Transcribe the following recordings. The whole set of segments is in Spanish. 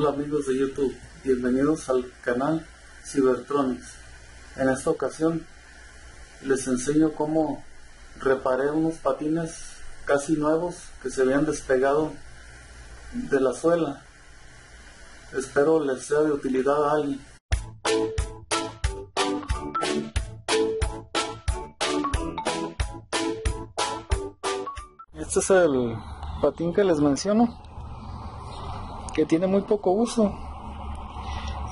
Hola amigos de YouTube, bienvenidos al canal Cybertronics. En esta ocasión les enseño cómo reparé unos patines casi nuevos que se habían despegado de la suela. Espero les sea de utilidad a alguien. Este es el patín que les menciono que tiene muy poco uso.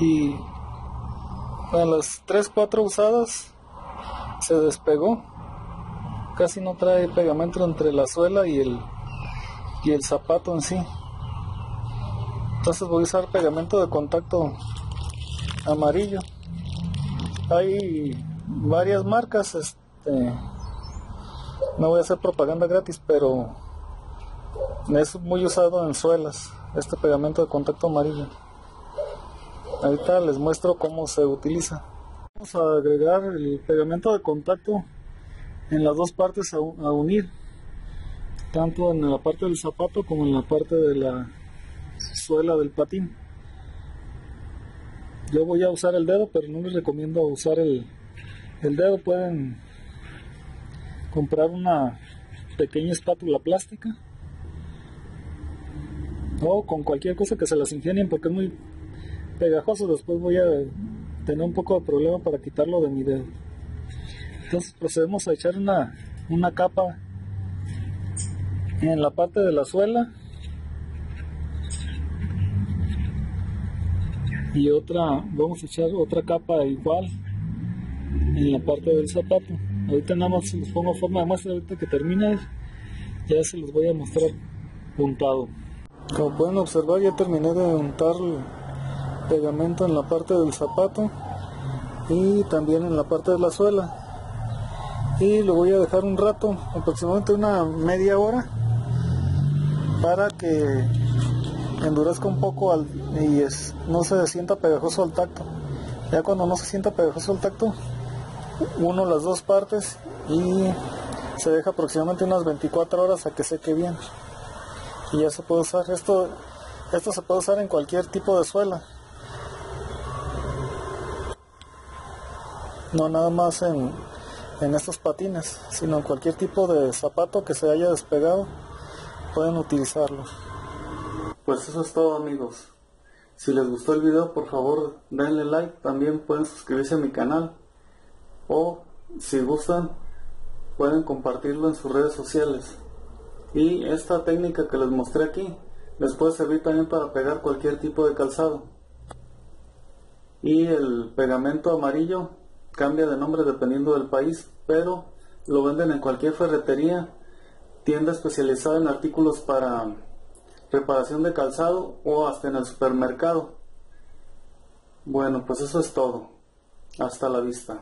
Y a las 3 4 usadas se despegó. Casi no trae pegamento entre la suela y el y el zapato en sí. Entonces voy a usar pegamento de contacto amarillo. Hay varias marcas este no voy a hacer propaganda gratis pero es muy usado en suelas este pegamento de contacto amarillo. Ahorita les muestro cómo se utiliza. Vamos a agregar el pegamento de contacto en las dos partes a, unir, tanto en la parte del zapato como en la parte de la suela del patín. Yo voy a usar el dedo, pero no les recomiendo usar el, el dedo. Pueden comprar una pequeña espátula plástica o con cualquier cosa que se las ingenien porque es muy pegajoso. Después voy a tener un poco de problema para quitarlo de mi dedo. Entonces procedemos a echar una, una capa en la parte de la suela y otra, vamos a echar otra capa igual en la parte del zapato. Ahorita nada más les pongo forma de muestra, ahorita que termine ya se los voy a mostrar puntado. Como pueden observar ya terminé de untar el pegamento en la parte del zapato y también en la parte de la suela. Y lo voy a dejar un rato aproximadamente una media hora para que endurezca un poco y es, no se sienta pegajoso al tacto. Ya cuando no se sienta pegajoso al tacto uno las dos partes y se deja aproximadamente unas 24 horas a que seque bien y ya se puede usar. Esto, esto se puede usar en cualquier tipo de suela. No nada más en, en estos patines, sino en cualquier tipo de zapato que se haya despegado, pueden utilizarlo. Pues eso es todo amigos. Si les gustó el video, por favor denle like. También pueden suscribirse a mi canal. O si gustan, pueden compartirlo en sus redes sociales y esta técnica que les mostré aquí les puede servir también para pegar cualquier tipo de calzado. Y el pegamento amarillo cambia de nombre dependiendo del país pero lo venden en cualquier ferretería tienda especializada en artículos para reparación de calzado o hasta en el supermercado. Bueno pues eso es todo. Hasta la vista